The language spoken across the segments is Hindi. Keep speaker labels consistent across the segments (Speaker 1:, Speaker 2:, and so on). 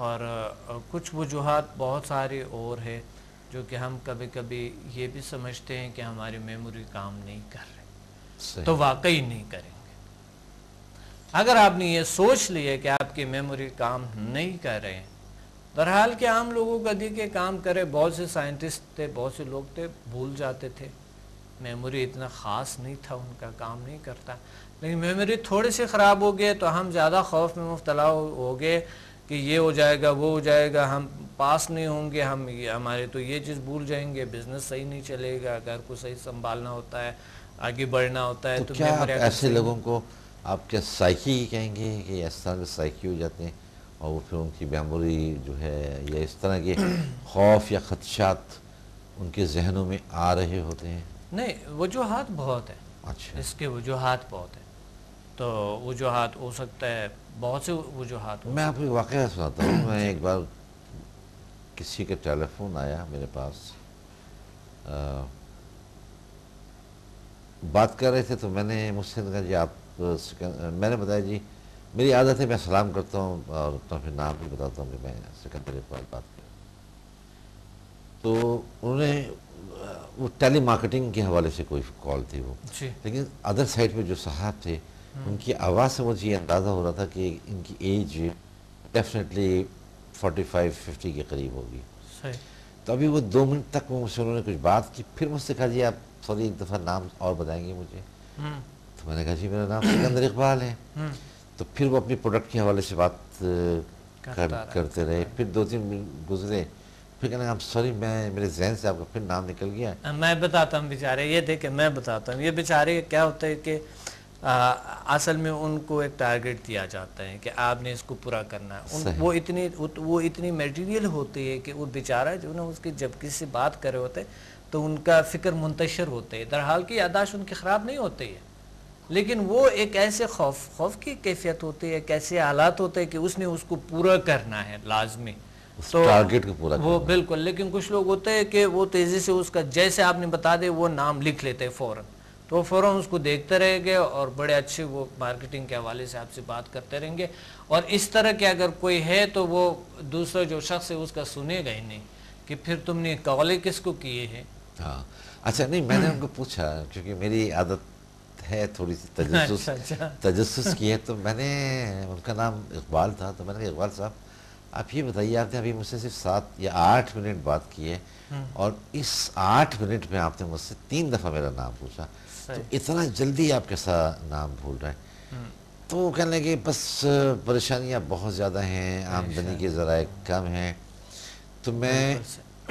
Speaker 1: और कुछ वजूहत बहुत सारे और है जो कि हम कभी कभी ये भी समझते हैं कि हमारी मेमोरी काम नहीं कर रही। तो वाकई नहीं करेंगे। अगर आपने ये सोच लिया कि आपकी मेमोरी काम नहीं कर रहे हैं बहरहाल के आम लोगों का देखिए काम करे बहुत से साइंटिस्ट थे बहुत से लोग थे भूल जाते थे। मेमोरी इतना ख़ास नहीं था उनका काम नहीं करता। लेकिन मेमोरी थोड़ी सी ख़राब हो गए तो हम ज़्यादा खौफ में मुबतला हो गए। कि ये हो जाएगा वो हो जाएगा हम पास नहीं होंगे हम हमारे तो ये चीज़ भूल जाएँगे बिज़नेस सही नहीं चलेगा घर को सही संभालना होता है आगे बढ़ना होता है
Speaker 2: तो, तो क्या आप ऐसे लोगों को आप क्या साइकी कहेंगे कि इस तरह के साइकी हो जाते हैं और फिर उनकी मेमोरी जो है या इस तरह के खौफ या खदशात उनके जहनों में आ रहे होते हैं?
Speaker 1: नहीं वजूहत बहुत है अच्छा। इसके वजूहत बहुत है। तो वजूहत हो सकता है बहुत से वजूहत
Speaker 2: मैं आपको वाक़ सुनाता हूँ। मैं एक बार किसी का टेलीफोन आया मेरे पास। आ, बात कर रहे थे तो मैंने मुझसे कहा जी आप मैंने बताया जी मेरी आदत है मैं सलाम करता हूँ और अपना फिर नाम भी बताता हूँ कि मैं सिकंदर इकबाल बात कर तो उन्होंने वो टेली मार्केटिंग के हवाले से कोई कॉल थी वो। लेकिन अदर साइड पे जो साहब थे। उनकी आवाज़ से मुझे ये अंदाज़ा हो रहा था कि इनकी age definitely forty five fifty के करीब होगी। तो अभी वो दो मिनट तक मुझसे उन्होंने कुछ बात की फिर मुझसे कहा जी आप सॉरी एक दफ़ा नाम और बताएँगे मुझे। हम्म। तो मैंने कहा जी मेरा नाम सिकंदर इकबाल है। हम्म। तो फिर वो अपनी प्रोडक्ट के हवाले से बात कर, करते रहे। फिर दो तीन मिनट गुजरे। फिर कहना आप सॉरी मैं मेरे जहन से आपका फिर नाम निकल गया।
Speaker 1: मैं बताता हूँ बेचारे ये देखे मैं बताता हूँ। ये बेचारे क्या होता है कि असल में उनको एक टारगेट दिया जाता है कि आपने इसको पूरा करना है। उन, वो इतनी वो इतनी मटेरियल होती है कि वो बेचारा जो ना उसकी जब किसी से बात कर रहे होते तो उनका फ़िक्र मुंतशर होते है। दरहाल की यादाश्त उनकी ख़राब नहीं होती है। लेकिन वो एक ऐसे खौफ खौफ की कैफियत होती है कैसे हालात होते हैं कि उसने उसको पूरा करना है लाजमी।
Speaker 2: तो टारगेट को पूरा
Speaker 1: वो बिल्कुल लेकिन कुछ लोग होते हैं कि वो तेज़ी से उसका जैसे आपने बता दे वो नाम लिख लेते हैं फ़ौरन। तो फ़ौरन उसको देखते रहेंगे और बड़े अच्छे वो मार्केटिंग के हवाले से आपसे बात करते रहेंगे। और इस तरह के अगर कोई है तो वो दूसरा जो शख्स है उसका सुनेगा ही नहीं कि फिर तुमने कॉले किसको किए हैं?
Speaker 2: हाँ। अच्छा नहीं मैंने उनको पूछा क्योंकि मेरी आदत है थोड़ी सी तजस अच्छा, अच्छा। की है तो मैंने उनका नाम इकबाल था तो मैंने इकबाल साहब आप ये बताइए आपने अभी मुझसे सिर्फ़ सात या आठ मिनट बात की है हम्म। और इस आठ मिनट में आपने मुझसे तीन दफ़ा मेरा नाम पूछा तो इतना जल्दी आप कैसा नाम भूल रहे हैं। हम्म। तो वो कहने लगे बस परेशानियाँ बहुत ज़्यादा हैं आमदनी के ज़रा कम हैं। तो मैं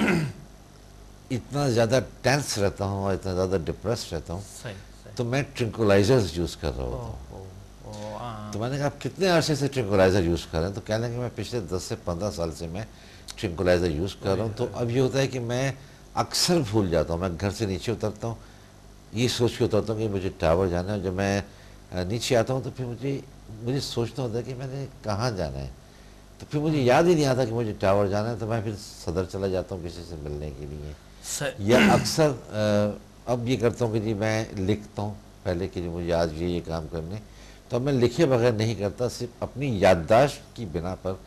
Speaker 2: इतना ज़्यादा टेंस रहता हूँ और इतना ज़्यादा डिप्रेस रहता हूँ। तो मैं ट्रिंकुलाइजर्स यूज़ कर रहा होता हाँ। तो मैंने कहा आप कितने अरसे से ट्रिंकुलाइजर यूज़ कर रहे हैं? तो कह लेंगे मैं पिछले दस से पंद्रह साल से मैं ट्रिंकुलाइजर यूज़ कर रहा हूँ। तो अब ये होता है कि मैं अक्सर भूल जाता हूँ। मैं घर से नीचे उतरता हूँ। ये सोच के उतरता हूँ कि मुझे टावर जाना है जब मैं नीचे आता हूँ तो फिर मुझे मुझे सोचना होता है कि मैंने कहाँ जाना है। तो फिर मुझे याद ही नहीं आता कि मुझे टावर जाना है। तो मैं फिर सदर चला जाता हूँ किसी से मिलने के लिए। या अक्सर अब ये करता हूँ कि जी मैं लिखता हूँ। पहले कि मुझे आज ये ये काम करने। तो मैं लिखे बगैर नहीं करता सिर्फ़ अपनी याददाश्त की बिना पर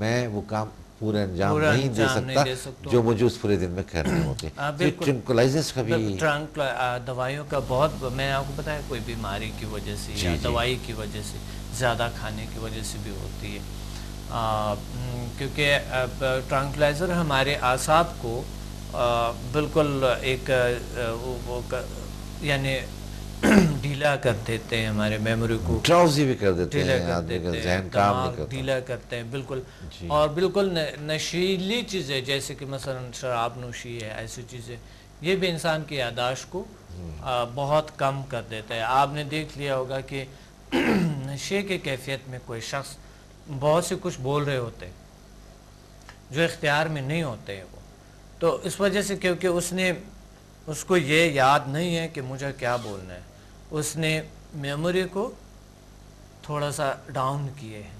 Speaker 2: मैं वो काम पूरे अंजाम नहीं, दे सकता, दे सकता। जो मुझे उस पूरे दिन में करने होते।
Speaker 1: ट्रंकुलाइजर्स का भी ट्रंक दवाइयों का बहुत मैंने आपको बताया कोई बीमारी की वजह से या दवाई की वजह से ज़्यादा खाने की वजह से भी होती है। क्योंकि ट्रंकुलाइज़र हमारे आसाब को बिल्कुल एक यानी ढीला कर देते हैं हमारे मेमोरी को।
Speaker 2: ड्राउजी भी कर देते हैं कर देते हैं काम
Speaker 1: ढीला करते हैं बिल्कुल। और बिल्कुल नशीली चीज़ें जैसे कि मसलन शराब नोशी है ऐसी चीज़ें ये भी इंसान की यादाश्त को आ, बहुत कम कर देता है। आपने देख लिया होगा कि नशे के कैफियत में कोई शख्स बहुत से कुछ बोल रहे होते हैं जो इख्तियार में नहीं होते हैं वो। तो इस वजह से क्योंकि उसने उसको ये याद नहीं है कि मुझे क्या बोलना है। उसने मेमोरी को थोड़ा सा डाउन किए हैं।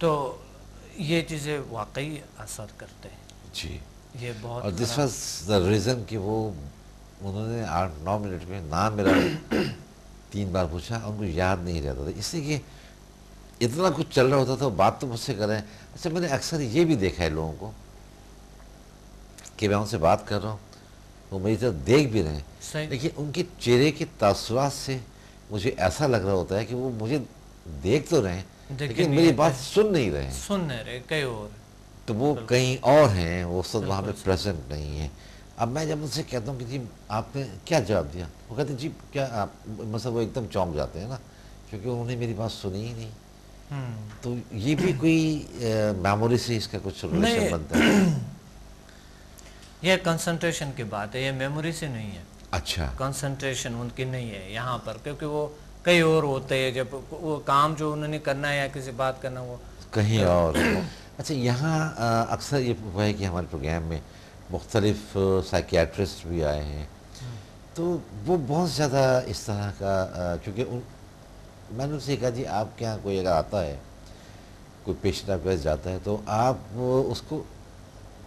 Speaker 1: तो ये चीज़ें वाकई असर करते हैं।
Speaker 2: जी।
Speaker 1: ये बहुत
Speaker 2: और दिस वाज द रीज़न कि वो उन्होंने आठ नौ मिनट में नाम मेरा तीन बार पूछा उनको याद नहीं रहता था। इसलिए कि इतना कुछ चल रहा होता था बात तो मुझसे करें। अच्छा मैंने अक्सर ये भी देखा है लोगों को कि मैं उनसे बात कर रहा हूँ वो मेरी तरफ़ देख भी रहे हैं। लेकिन उनके चेहरे के तासुरात से मुझे ऐसा लग रहा होता है कि वो मुझे देख तो रहे हैं लेकिन मेरी बात सुन नहीं रहे
Speaker 1: सुन नहीं रहे कहीं और।
Speaker 2: तो वो कहीं और हैं वो सब वहाँ पे प्रेजेंट नहीं है। अब मैं जब उनसे कहता हूँ कि जी आपने क्या जवाब दिया? वो कहते जी क्या आप मतलब वो एकदम चौंक जाते हैं ना क्योंकि उन्होंने मेरी बात सुनी ही नहीं। हम्म। तो ये भी कोई मेमोरी से इसका कुछ रिलेशन बनता है?
Speaker 1: ये कंसंट्रेशन की बात है ये मेमोरी से नहीं है।
Speaker 2: अच्छा।
Speaker 1: कंसंट्रेशन उनकी नहीं है यहाँ पर क्योंकि वो कई और होते हैं जब वो काम जो उन्होंने करना है या किसी बात करना वो
Speaker 2: कहीं तो और अच्छा यहाँ अक्सर ये हुआ है कि हमारे प्रोग्राम में मुख्तलिफ़ साइकियाट्रिस्ट भी आए हैं। तो वो बहुत ज़्यादा इस तरह का क्योंकि उन मैंने उनसे कहा जी आपके यहाँ कोई अगर आता है कोई पेशेंट आपके पास जाता है तो आप उसको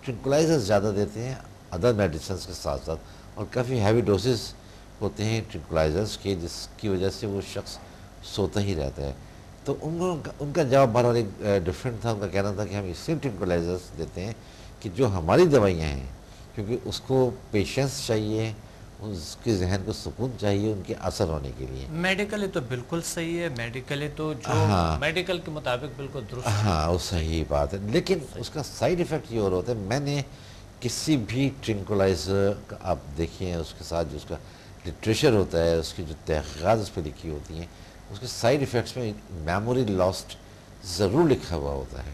Speaker 2: ट्रिंकुलाइजर ज़्यादा देते हैं अदर मेडिसिन के साथ साथ, और काफ़ी हैवी डोसेस होते हैं ट्रिंकुलाइजर्स के, जिसकी वजह से वो शख्स सोता ही रहता है। तो उनका उनका जवाब बार एक डिफरेंट था, उनका कहना था कि हम इसलिए ट्रिंकुलाइजर्स देते हैं कि जो हमारी दवाइयाँ हैं, क्योंकि उसको पेशेंस चाहिए उसके जहन को सुकून चाहिए उनके असर होने के लिए।
Speaker 1: मेडिकली तो बिल्कुल सही है मेडिकली तो जो हाँ। मेडिकल के मुताबिक बिल्कुल दुरुस्त
Speaker 2: हाँ। वो सही बात है। लेकिन उसका साइड इफ़ेक्ट ये और होता है मैंने किसी भी ट्रिंकुलाइजर का आप देखिए उसके साथ जो उसका लिटरेचर होता है उसकी जो तहक़ात उस पर लिखी होती हैं उसके साइड इफ़ेक्ट्स में मेमोरी लॉस्ट ज़रूर लिखा हुआ होता है।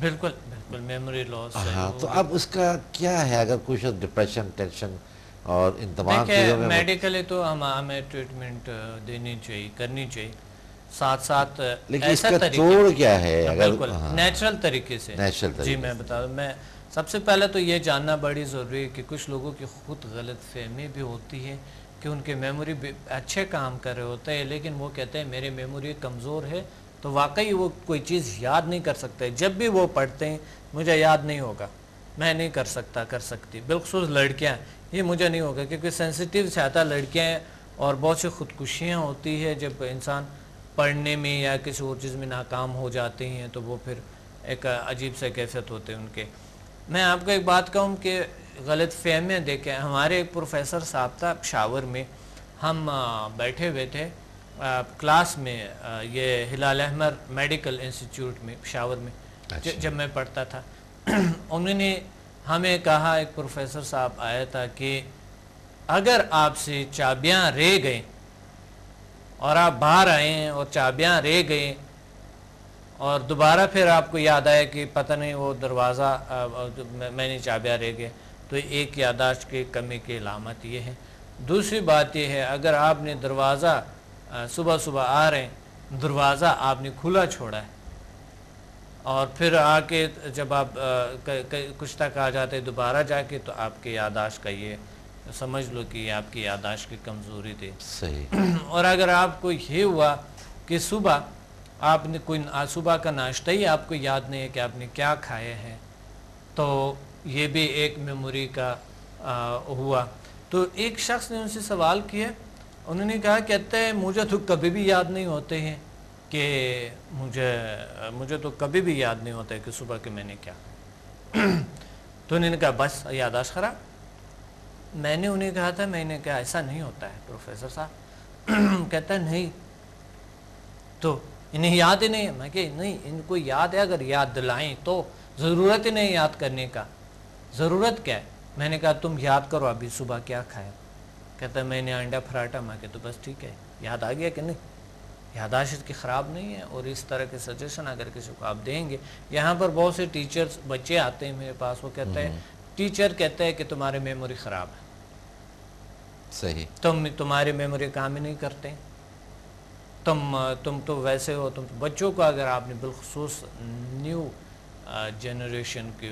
Speaker 1: बिल्कुल बिल्कुल मेमोरी लॉस
Speaker 2: हाँ तो अब उसका क्या है? अगर कुछ डिप्रेशन टेंशन और इन तमाम चीज़ों
Speaker 1: में मेडिकली तो हम हमें ट्रीटमेंट देनी चाहिए करनी चाहिए। साथ साथ
Speaker 2: लेकिन इसका तोड़ क्या है?
Speaker 1: हाँ, अगर हाँ, नेचुरल तरीके से।
Speaker 2: नेचुरल तरीके
Speaker 1: जी मैं बता दूँ मैं सबसे पहले तो ये जानना बड़ी ज़रूरी है कि कुछ लोगों की खुद गलत फहमी भी होती है कि उनके मेमोरी अच्छे काम कर रहे होते हैं लेकिन वो कहते हैं मेरी मेमोरी कमज़ोर है। तो वाकई वो कोई चीज़ याद नहीं कर सकते। जब भी वो पढ़ते हैं मुझे याद नहीं होगा। मैं नहीं कर सकता कर सकती। बिलखसूस लड़कियाँ ये मुझे नहीं होगा क्योंकि सेंसिटिव चाहता लड़कियाँ और बहुत सी खुदकुशियाँ होती है जब इंसान पढ़ने में या किसी और चीज़ में नाकाम हो जाते हैं तो वो फिर एक अजीब से कैफियत होते हैं उनके मैं आपको एक बात कहूँ कि गलत फहमियाँ देखें हमारे एक प्रोफेसर साहब था शावर में हम बैठे हुए थे क्लास में ये हिलाल अहमद मेडिकल इंस्टीट्यूट में शावर में अच्छा। जब मैं पढ़ता था उन्होंने हमें कहा एक प्रोफेसर साहब आया था कि अगर आपसे चाबियाँ रह गए और आप बाहर आए और चाबियाँ रह गए और दोबारा फिर आपको याद आया कि पता नहीं वो दरवाज़ा मैंने चाबियाँ रह गए तो एक यादाश्त की कमी की अलामत ये है। दूसरी बात यह है, अगर आपने दरवाज़ा सुबह सुबह आ रहे हैं, दरवाज़ा आपने खुला छोड़ा है और फिर आके जब आप कुछ तक आ जाते दोबारा जाके तो आपके यादाश्त का ये समझ लो कि ये आपकी यादाश्त की कमज़ोरी थी।
Speaker 2: सही।
Speaker 1: और अगर आपको ये हुआ कि सुबह आपने कोई सुबह का नाश्ता ही आपको याद नहीं है कि आपने क्या खाए हैं तो ये भी एक मेमोरी का आ, हुआ। तो एक शख्स ने उनसे सवाल किया उन्होंने कहा कहते हैं मुझे तो कभी भी याद नहीं होते हैं। कि मुझे मुझे तो कभी भी याद नहीं होता है कि सुबह के मैंने क्या। तो उन्होंने कहा, बस यादाश्त खराब। मैंने उन्हें कहा था, मैंने कहा, ऐसा नहीं होता है, प्रोफेसर साहब। कहता है, नहीं। तो इन्हें याद ही नहीं है। मैं कि नहीं, इनको याद है, अगर याद दिलाएँ तो। ज़रूरत ही नहीं याद करने का। ज़रूरत क्या है? मैंने कहा, तुम याद करो, अभी सुबह क्या खाया? कहता मैंने अंडा फराटा मैं तो बस ठीक है, याद आ गया कि नहीं? यादाश्त की ख़राब नहीं है और इस तरह के सजेशन अगर किसी को आप देंगे यहाँ पर बहुत से टीचर्स बच्चे आते हैं मेरे पास वो कहते हैं टीचर। कहते हैं कि तुम्हारी मेमोरी ख़राब है।
Speaker 2: सही।
Speaker 1: तुम तुम्हारी मेमोरी काम ही नहीं करते। तुम तुम तो वैसे हो तुम बच्चों को अगर आपने बिलखसूस न्यू जनरेशन के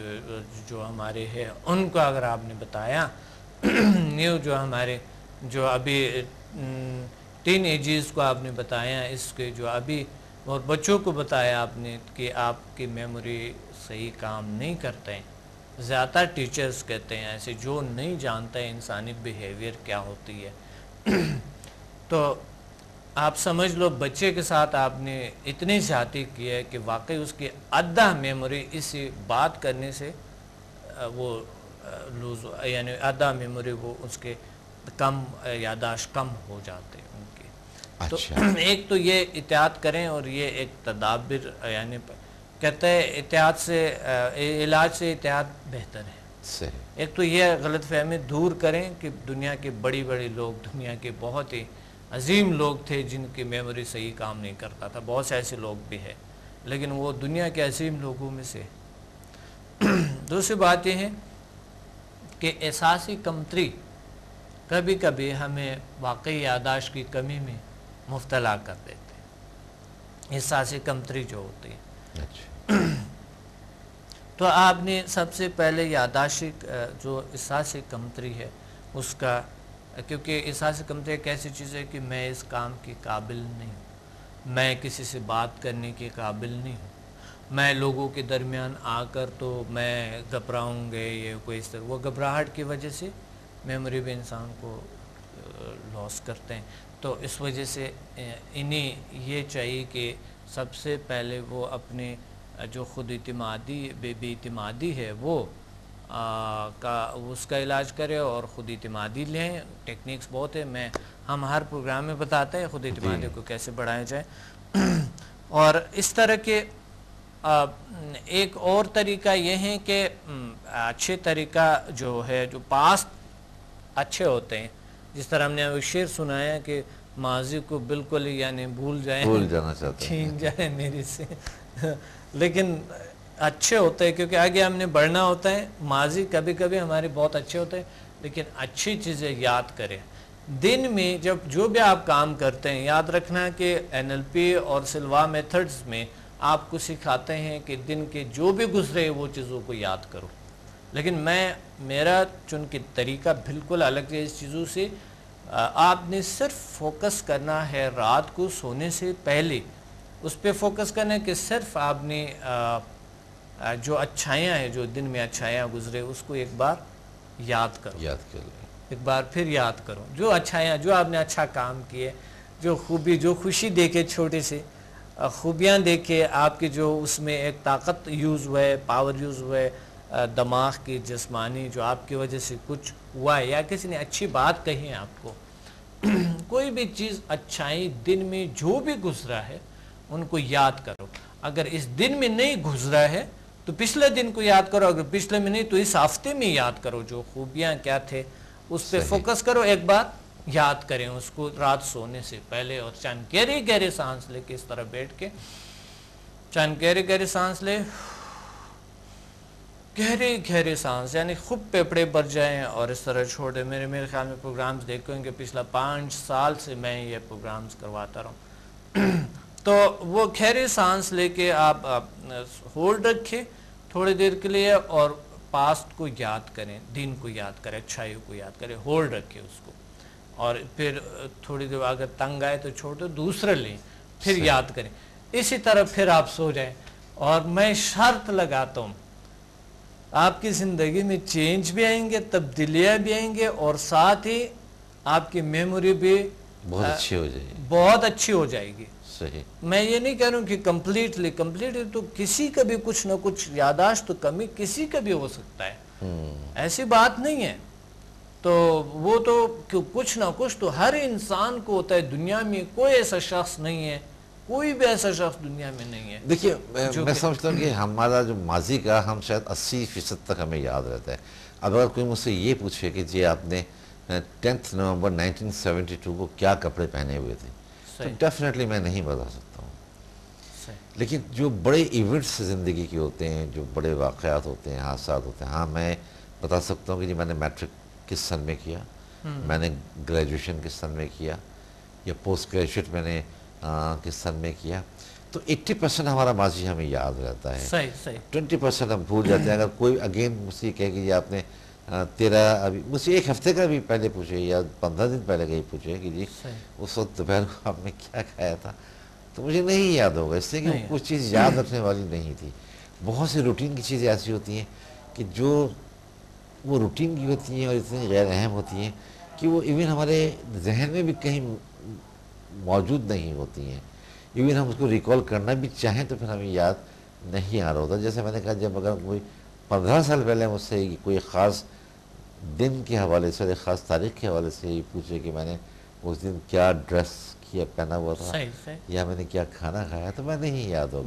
Speaker 1: जो हमारे है उनको अगर आपने बताया न्यू जो हमारे जो अभी तीन एजेस को आपने बताया, इसके जो अभी और बच्चों को बताया आपने कि आपकी मेमोरी सही काम नहीं करते हैं। ज़्यादा टीचर्स कहते हैं, ऐसे जो नहीं जानते इंसानी बिहेवियर क्या होती है। तो आप समझ लो, बच्चे के साथ आपने इतनी ज़्यादा की है कि वाकई उसकी अद्धा मेमोरी इसी बात करने से वो लूज यानी अद्धा मेमोरी वो उसके कम यादाश्त कम हो जाते हैं उनकी। तो अच्छा। तो एक तो ये एहतियात करें और ये एक तदाबिर यानी पर कहते हैं एहतियात से इलाज से एहतियात बेहतर है। एक तो ये गलत फहमी दूर करें कि दुनिया के बड़ी बड़े लोग दुनिया के बहुत ही अजीम लोग थे जिनकी मेमोरी सही काम नहीं करता था। बहुत से ऐसे लोग भी हैं लेकिन वो दुनिया के अजीम लोगों में से दूसरी बात यह है कि एहसासी कमतरी कभी कभी हमें वाकई यादाश्त की कमी में मुफ्तला कर देते हैं। एहसासी कमतरी जो होती है। अच्छा। तो आपने सबसे पहले यादाशी जो एहसासी कमतरी है उसका क्योंकि एहसास कमतरी एक ऐसी चीज़ है कि मैं इस काम के काबिल नहीं हूँ। मैं किसी से बात करने के काबिल नहीं हूँ। मैं लोगों के दरमियान आकर तो मैं घबराऊँगे ये कोई इस तरह वो घबराहट की वजह से मेमोरी भी इंसान को लॉस करते हैं। तो इस वजह से इन्हें ये चाहिए कि सबसे पहले वो अपने जो ख़ुद इतमादी बेबी इतमादी है वो आ, का उसका इलाज करें और ख़ुद इतमादी लें। टेक्निक्स बहुत है मैं हम हर प्रोग्राम में बताते हैं ख़ुद इतमादी को कैसे बढ़ाया जाए। और इस तरह के आ, एक और तरीका यह है कि अच्छे तरीका जो है जो पास अच्छे होते हैं। जिस तरह हमने शेर सुनाया कि माजी को बिल्कुल यानी भूल जाए
Speaker 2: भूल जाना चाहते
Speaker 1: छीन जाए मेरे से। लेकिन अच्छे होते हैं क्योंकि आगे हमने बढ़ना होता है। माजी कभी कभी हमारे बहुत अच्छे होते हैं लेकिन अच्छी चीज़ें याद करें। दिन में जब जो भी आप काम करते हैं याद रखना कि एनएलपी और सिल्वा मेथड्स में आपको सिखाते हैं कि दिन के जो भी गुजरे वो चीज़ों को याद करो। लेकिन मैं मेरा चुन के तरीका बिल्कुल अलग है इस चीज़ों से। आपने सिर्फ़ फोकस करना है रात को सोने से पहले। उस पर फोकस करना है कि सिर्फ़ आपने जो अच्छाइयाँ हैं जो दिन में अच्छाइयाँ गुजरे उसको एक बार याद करो।
Speaker 2: याद कर लो।
Speaker 1: एक बार फिर याद करो। जो अच्छाइयाँ जो आपने अच्छा काम किए जो खूबी जो खुशी देखे छोटे से खूबियाँ देखे आपकी जो उसमें एक ताकत यूज़ हुआ है पावर यूज़ हुआ है दिमाग की जिस्मानी जो आपकी वजह से कुछ हुआ है या किसी ने अच्छी बात कही है आपको कोई भी चीज़ अच्छाई दिन में जो भी गुजरा है उनको याद करो। अगर इस दिन में नहीं गुजरा है तो पिछले दिन को याद करो अगर पिछले में नहीं तो इस हफ़्ते में याद करो जो खूबियाँ क्या थे उस पर फोकस करो एक बार याद करें उसको रात सोने से पहले और चंद गहरे गहरे सांस लेके इस तरह बैठ के चंद गहरे गहरे सांस ले गहरे गहरे सांस यानी खूब पेपड़े भर जाएँ और इस तरह छोड़ दें। मेरे मेरे ख्याल में प्रोग्राम्स देखेंगे पिछला पाँच साल से मैं ये प्रोग्राम्स करवाता रहा तो वो गहरे सांस लेके आप, आप होल्ड रखें थोड़ी देर के लिए और पास्ट को याद करें दिन को याद करें अच्छाइयों को याद करें होल्ड रखें उसको। और फिर थोड़ी देर अगर तंग आए तो छोड़ दो दूसरा लें फिर याद करें। इसी तरह फिर आप सो जाएँ। और मैं शर्त लगाता हूँ आपकी ज़िंदगी में चेंज भी आएँगे तब्दीलियाँ भी आएँगे और साथ ही आपकी मेमोरी भी
Speaker 2: बहुत अच्छी हो जाएगी।
Speaker 1: बहुत अच्छी हो जाएगी।
Speaker 2: सही।
Speaker 1: मैं ये नहीं कह रहा हूँ कि कम्प्लीटली कम्प्लीटली तो किसी का भी कुछ ना कुछ यादाश्त तो कमी किसी का भी हो सकता है। हम्म। ऐसी बात नहीं है। तो वो तो कुछ ना कुछ तो हर इंसान को होता है दुनिया में कोई ऐसा शख्स नहीं है कोई भी ऐसा शख्स दुनिया में नहीं है।
Speaker 2: देखिए मैं, मैं समझता हूँ कि हमारा जो माजी का हम शायद 80 फ़ीसद तक हमें याद रहता है। अब अगर कोई मुझसे ये पूछे कि जी आपने टेंथ नवंबर 1972 को क्या कपड़े पहने हुए थे तो डेफिनेटली मैं नहीं बता सकता हूँ। लेकिन जो बड़े इवेंट्स ज़िंदगी के होते हैं जो बड़े वाक़ात होते हैं हादसा होते हैं हाँ मैं बता सकता हूँ कि जी मैंने मैट्रिक किस सन में किया हम्म। मैंने ग्रेजुएशन किस सन में किया या पोस्ट ग्रेजुएट मैंने किस सन में किया। तो 80 परसेंट हमारा माजी हमें याद रहता है।
Speaker 1: सही सही।
Speaker 2: 20 परसेंट हम भूल जाते हैं। अगर कोई अगेन मुझसे कहे कि आपने तेरा अभी मुझसे एक हफ़्ते का भी पहले पूछे या पंद्रह दिन पहले का ही पूछे कि जी उस वक्त दोपहर को आपने क्या खाया था? तो मुझे नहीं याद होगा। इससे कि कुछ चीज़ याद रखने वाली नहीं थी। बहुत सी रूटीन की चीज़ें ऐसी होती हैं कि जो वो रूटीन की होती हैं और इतनी गैर अहम होती हैं कि वो इवन हमारे जहन में भी कहीं मौजूद नहीं होती हैं। इवन हम उसको रिकॉल करना भी चाहें तो फिर हमें याद नहीं आ रहा होता। जैसे मैंने कहा जब अगर कोई पंद्रह साल पहले मुझसे कोई ख़ास दिन के हवाले से ख़ास तारीख के हवाले से ये पूछे कि मैंने उस दिन क्या ड्रेस किया पहना हुआ था
Speaker 1: सही, सही।
Speaker 2: या मैंने क्या खाना खाया तो मैं नहीं याद होगा।